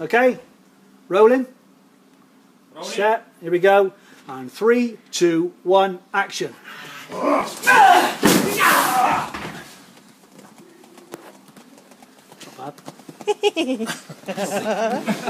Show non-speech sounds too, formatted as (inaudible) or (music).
Okay, rolling. Rolling. Set. Here we go. And three, two, one, action. Not (laughs) bad. (laughs)